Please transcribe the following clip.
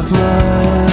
of mine.